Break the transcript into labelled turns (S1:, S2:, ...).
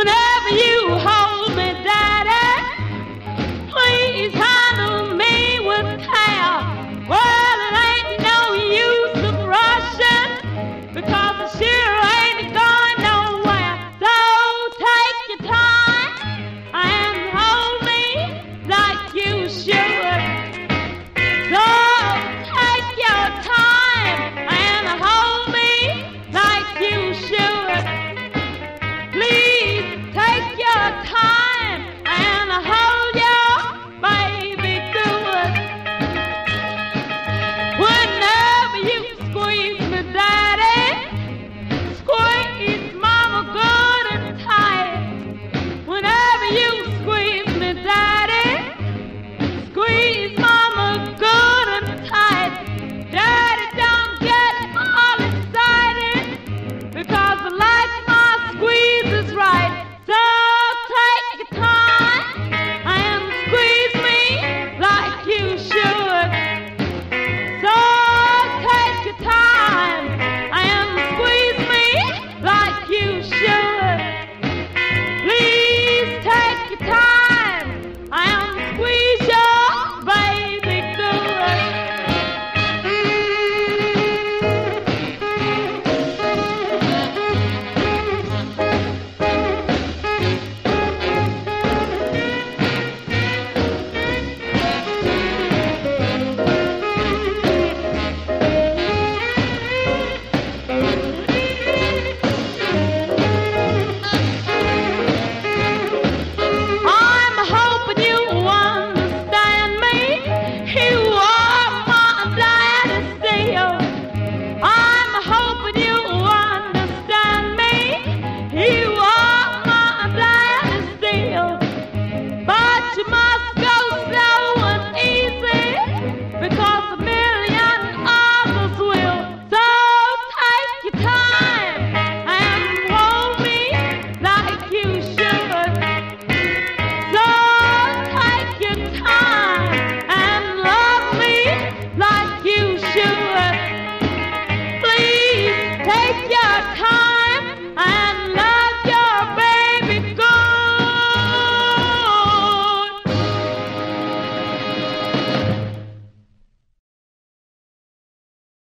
S1: Whenever you hold me, Daddy, please handle me with care. Well, it ain't no use of rushing because.